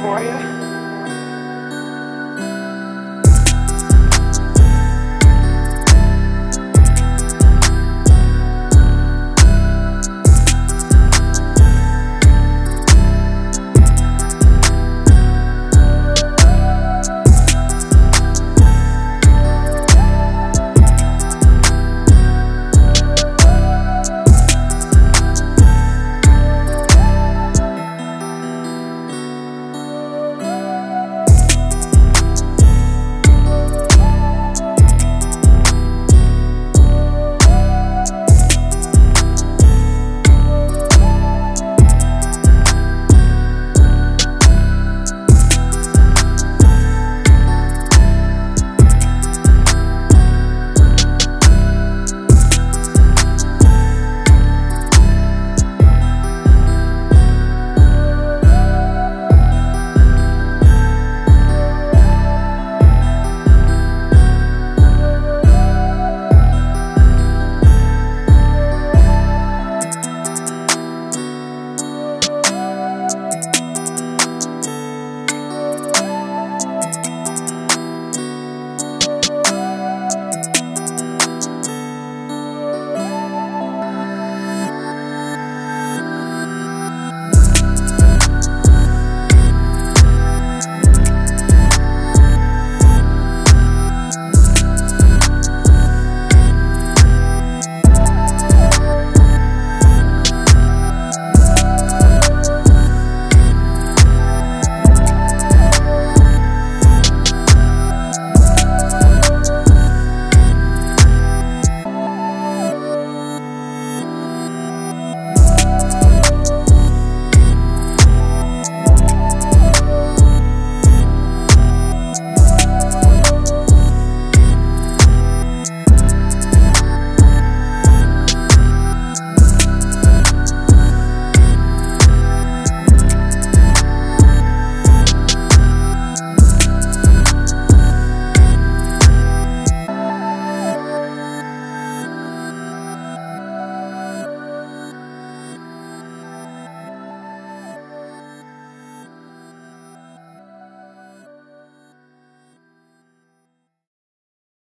for you.